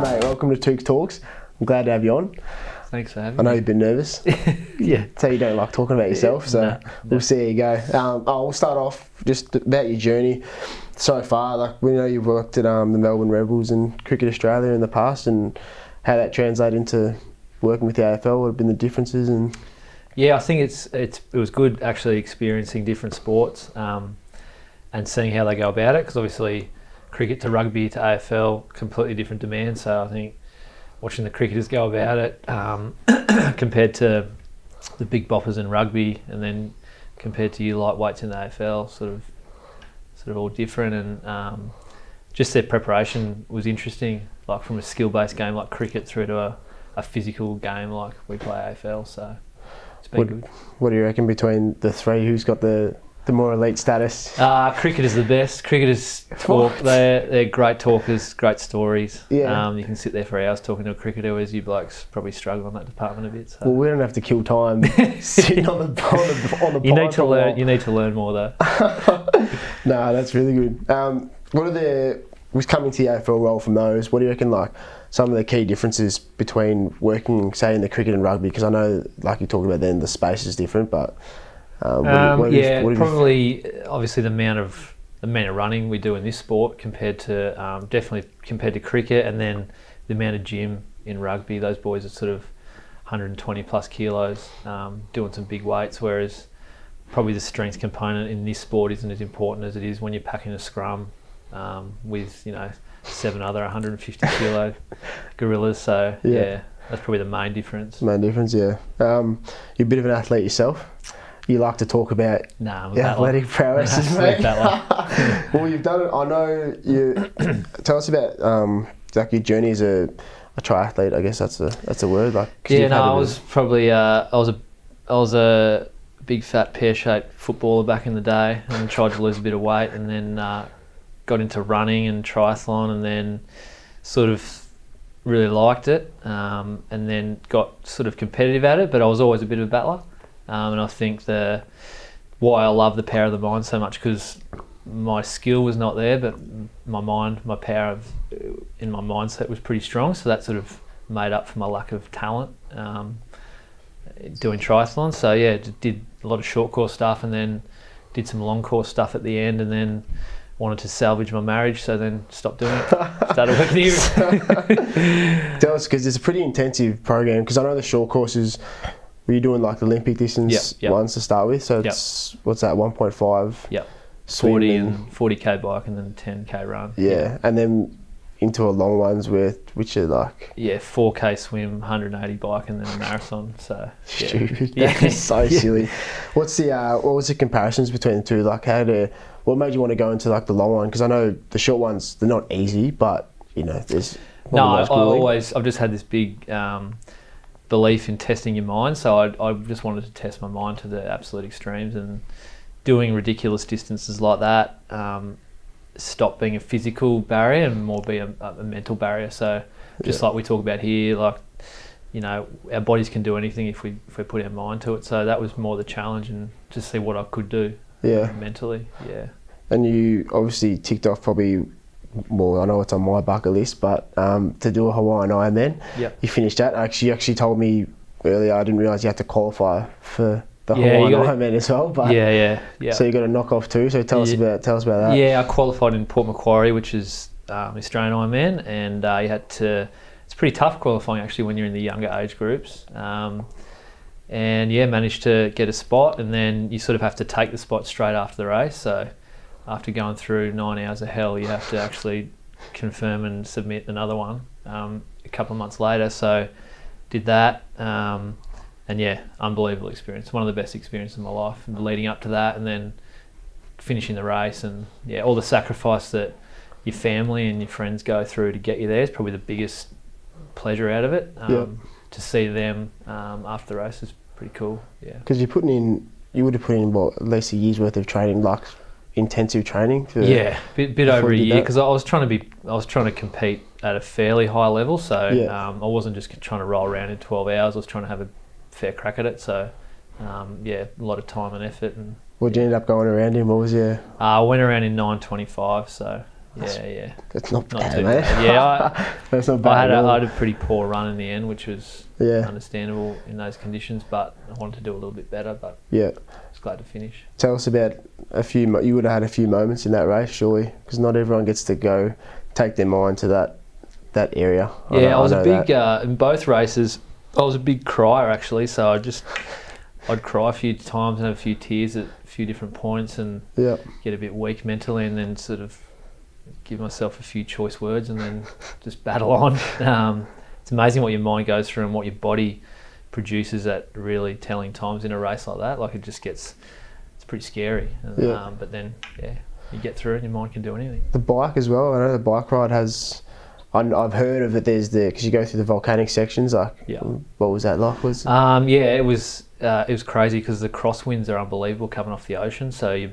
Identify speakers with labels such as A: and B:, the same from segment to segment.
A: Mate, welcome to Touk's Talks. I'm glad to have you on.
B: Thanks for having me.
A: I know you've been nervous.
B: yeah.
A: So you don't like talking about yourself, so
B: No,
A: we'll see how you go. Um, oh, we'll start off just about your journey so far. Like we know you've worked at um, the Melbourne Rebels and Cricket Australia in the past, and how that translated into working with the AFL. What have been the differences? And
B: Yeah, I think it's it's it was good actually experiencing different sports um, and seeing how they go about it because obviously cricket to rugby to AFL completely different demands. So I think watching the cricketers go about it um, compared to the big boppers in rugby, and then compared to you lightweights in the AFL, sort of sort of all different and. Um, just their preparation was interesting, like from a skill-based game like cricket through to a, a physical game like we play AFL. So it's been
A: Would-
B: good.
A: what do you reckon between the three? Who's got the the more elite status?
B: Uh, cricket is the best. Cricketers talk.
A: What?
B: They're, they're great talkers, great stories.
A: Yeah.
B: Um, you can sit there for hours talking to a cricketer, whereas you blokes probably struggle on that department a bit. So.
A: Well, we don't have to kill time sitting on the on the, on the
B: you need to learn.
A: while.
B: You need to learn more though.
A: No, that's really good. Um, what are the was coming to the AFL role from those? What do you reckon? Like some of the key differences between working, say, in the cricket and rugby? Because I know, like you talked about, then the space is different, but um, what,
B: Um,
A: what
B: yeah,
A: what
B: probably. uh, Obviously, the amount of the amount of running we do in this sport compared to um, definitely compared to cricket, and then the amount of gym in rugby. Those boys are sort of 120 plus kilos, um, doing some big weights, whereas probably the strength component in this sport isn't as important as it is when you're packing a scrum um, with you know seven other 150 kilo gorillas. So
A: Yeah.
B: yeah. that's probably the main difference.
A: main difference? Yeah, um, you're a bit of an athlete yourself. You like to talk about
B: Nah, I'm
A: your
B: that one.
A: athletic prowesses,
B: Absolute
A: mate. well, you've done it. I know you. tell us about um, like your journey as a, a triathlete. I guess that's a that's a word. Like 'cause
B: Yeah,
A: you've
B: no,
A: had a
B: I
A: bit
B: was probably uh, I was a I was a big fat pear shaped footballer back in the day, and tried to lose a bit of weight, and then uh, got into running and triathlon, and then sort of really liked it, um, and then got sort of competitive at it. But I was always a bit of a battler, um, and I think the why I love the power of the mind so much because my skill was not there, but my mind, my power of, in my mindset was pretty strong. So that sort of made up for my lack of talent um, doing triathlon. So yeah, did a lot of short course stuff, and then did some long course stuff at the end, and then wanted to salvage my marriage. So then stopped doing it. Started working here.
A: Tell us because it's a pretty intensive program. Because I know the short courses. Were you doing like the Olympic distance
B: Yep, yep.
A: ones to start with? So
B: Yep.
A: it's what's that? One point five. Yeah.
B: Forty
A: and-
B: forty k bike, and then ten k run.
A: yeah, and then into a long ones with which are like
B: Yeah, four k swim, hundred and eighty bike, and then a marathon. So yeah.
A: stupid.
B: Yeah.
A: So
B: Yeah.
A: silly. What's the uh, what was the comparisons between the two? Like how to what made you want to go into like the long one? Because I know the short ones they're not easy, but you know there's
B: No, I, I
A: of the most grueling.
B: always I've just had this big um, belief in testing your mind. So I, I just wanted to test my mind to the absolute extremes and doing ridiculous distances like that. Um, stop being a physical barrier and more be a, a mental barrier. So just
A: Yeah.
B: like we talk about here, like you know, our bodies can do anything if we if we put our mind to it. So that was more the challenge and just see what I could do
A: yeah.
B: mentally. Yeah.
A: And you obviously ticked off probably. Well, I know it's on my bucket list, but um, to do a Hawaiian Ironman,
B: Yep.
A: you finished that. Actually, you actually told me earlier. I didn't realise you had to qualify for the
B: Yeah,
A: Hawaiian
B: gotta-
A: Ironman as well. But
B: yeah, yeah, yeah.
A: So you got a knock off too. So tell us about tell us about that.
B: Yeah, I qualified in Port Macquarie, which is um, Australian Ironman, and uh, you had to. It's pretty tough qualifying actually when you're in the younger age groups. Um, and yeah, managed to get a spot, and then you sort of have to take the spot straight after the race. So after going through nine hours of hell, you have to actually confirm and submit another one um, a couple of months later. So did that. Um, and yeah, unbelievable experience. One of the best experiences of my life leading up to that, and then finishing the race, and yeah, all the sacrifice that your family and your friends go through to get you there is probably the biggest pleasure out of it. Um,
A: Yeah.
B: To see them um, after the race is pretty cool. Yeah.
A: Because you're putting in, you would have put in what at least a year's worth of training, like intensive training. For,
B: Yeah, bit, bit over a year because I was trying to be, I was trying to compete at a fairly high level. So
A: Yeah.
B: um, I wasn't just trying to roll around in 12 hours. I was trying to have a fair crack at it. So um, yeah, a lot of time and effort. And
A: What did you end up going around in? What was your?
B: uh, I went around in 9:25. So Yeah, yeah.
A: That's not,
B: Not
A: bad,
B: too bad. Yeah, I,
A: That's not bad.
B: I had, a. I had a pretty poor run in the end, which was
A: yeah,
B: understandable in those conditions. But I wanted to do a little bit better. But
A: yeah.
B: I was glad to finish.
A: Tell us about a few. You would have had a few moments in that race, surely, because not everyone gets to go take their mind to that that area.
B: Yeah,
A: know-
B: I was
A: know
B: a big uh, in both races. I was a big crier actually, so I just I'd cry a few times and have a few tears at a few different points and
A: yeah,
B: get a bit weak mentally, and then sort of give myself a few choice words and then just battle on. Um, it's amazing what your mind goes through and what your body produces at really telling times in a race like that. Like it just gets it's pretty scary. And,
A: Yeah.
B: um, but then yeah, you get through it, and your mind can do anything.
A: the bike as well. I know the bike ride has. I- I've heard of it. There's the because you go through the volcanic sections. Like,
B: Yeah.
A: what was that like? Was
B: Um, yeah, it was uh, it was crazy because the crosswinds are unbelievable coming off the ocean. So you,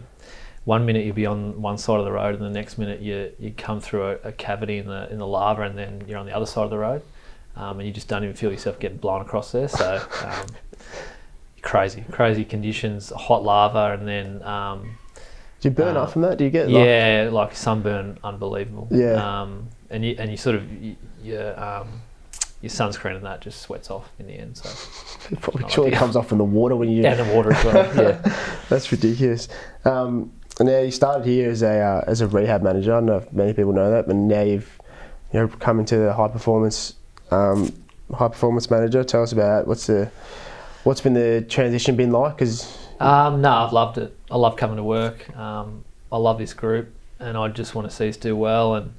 B: one minute you'll be on one side of the road, and the next minute you you come through a, a cavity in the in the lava, and then you're on the other side of the road, um, and you just don't even feel yourself getting blown across there. So um, crazy, crazy conditions, hot lava, and then um,
A: do you burn
B: uh,
A: up from that? Do you get like,
B: yeah, like sunburn, unbelievable.
A: Yeah.
B: Um, and you and you sort of you, your um, your sunscreen and that just sweats off in the end. So.
A: it probably surely comes off in the water when you.
B: Yeah, and the water as well. Yeah.
A: That's ridiculous. Um, and now you started here as a uh, as a rehab manager. I don't know if many people know that, but now you've you know come into the high performance um, high performance manager. Tell us about. What's the what's been the transition been like? Because
B: Um, no, I've loved it. I love coming to work. Um, I love this group, and I just want to see us do well. And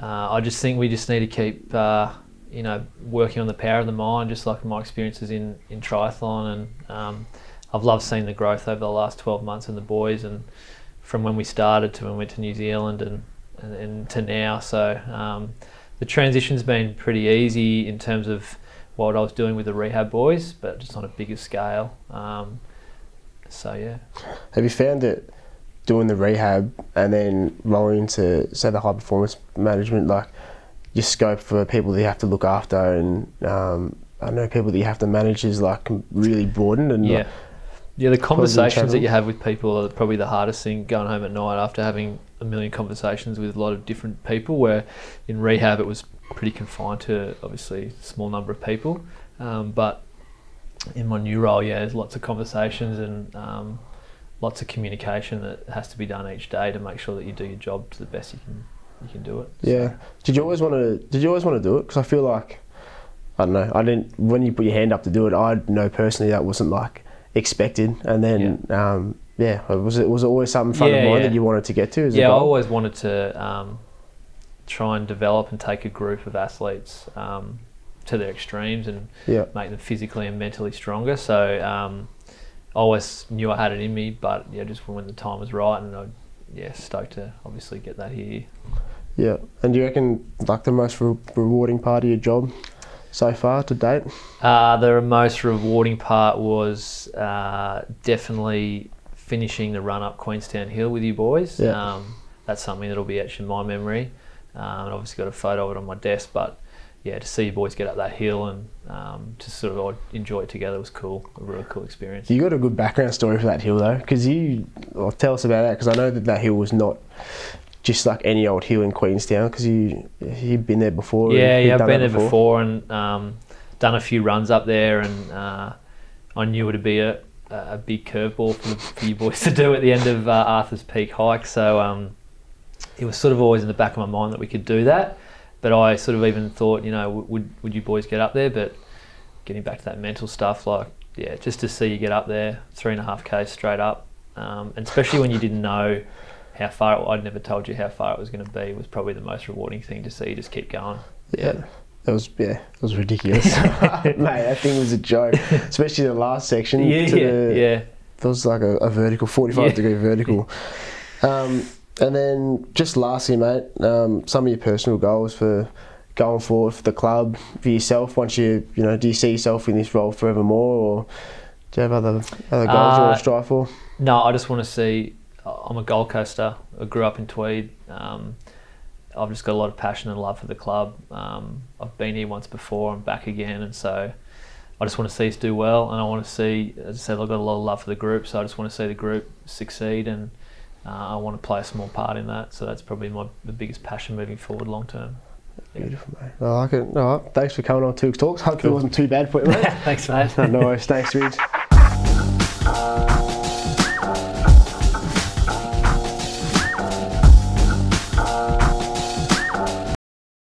B: uh, I just think we just need to keep, uh, you know, working on the power of the mind, just like my experiences in in triathlon. And um, I've loved seeing the growth over the last 12 months in the boys, and from when we started to when we went to New Zealand and and, and to now. So um, the transition's been pretty easy in terms of what I was doing with the rehab boys, but just on a bigger scale. Um, so yeah.
A: have you found that doing the rehab and then rolling into say the high performance management, like your scope for people that you have to look after and um, I know people that you have to manage is like really broadened and
B: Yeah.
A: like,
B: Yeah, the conversations that you have with people are probably the hardest thing going home at night after having a million conversations with a lot of different people. Where in rehab it was pretty confined to obviously a small number of people. Um, but in my new role, yeah, there's lots of conversations and um, lots of communication that has to be done each day to make sure that you do your job to the best you can you can do it.
A: Yeah. Did you always want to? Did you always want to do it? Because I feel like I don't know. I didn't. When you put your hand up to do it, I know personally that wasn't like expected. And then yeah, um, yeah was it was it always something front of
B: Yeah,
A: mind
B: yeah.
A: that you wanted to get to?
B: Yeah, I always wanted to um, try and develop and take a group of athletes um, to their extremes and
A: yeah.
B: make them physically and mentally stronger. So um, I always knew I had it in me, but yeah, just when the time was right, and I yeah stoked to obviously get that here.
A: Yeah. And do you reckon like the most re- rewarding part of your job so far to date?
B: Uh, the most rewarding part was uh, definitely finishing the run up Queenstown Hill with you boys.
A: Yeah.
B: Um, that's something that'll be etched in my memory. Um, and obviously got a photo of it on my desk, but yeah, to see you boys get up that hill and um, to sort of enjoy it together was cool. A really cool experience.
A: You got a good background story for that hill though, because you well, tell us about that because I know that that hill was not just like any old hill in Queenstown because you you'd been there before. and
B: Yeah, yeah, I've been there before and um, done a few runs up there, and uh, I knew it would be a, a big curveball for, for you boys to do at the end of uh, Arthur's Peak hike. So um, it was sort of always in the back of my mind that we could do that. But I sort of even thought, you know, would would you boys get up there? But getting back to that mental stuff, like yeah, just to see you get up there, three and a half k straight up, um, and especially when you didn't know how far I'd never told you how far it was going to be was probably the most rewarding thing to see you just keep going.
A: Yeah. That was yeah, that was ridiculous, mate. That thing was a joke, especially the last section.
B: Yeah,
A: to
B: yeah,
A: the,
B: yeah.
A: That was like a, a vertical, forty-five
B: Yeah.
A: degree vertical. Um, and then just lastly, mate, um, some of your personal goals for going forward for the club, for yourself. Once you you know, do you see yourself in this role forevermore, or do you have other other goals you
B: Uh,
A: want to strive for?
B: No, I just want to see. I'm a Gold Coaster. I grew up in Tweed. Um, I've just got a lot of passion and love for the club. Um, I've been here once before. I'm back again, and so I just want to see us do well. And I want to see, as I said, I've got a lot of love for the group. So I just want to see the group succeed and uh, I want to play a small part in that. So that's probably my the biggest passion moving forward long term.
A: Beautiful, mate. I like it. All right. Thanks for coming on Touk's Talks. Hopefully it wasn't too bad for you, mate.
B: Thanks, mate.
A: no worries. Thanks, Ridge.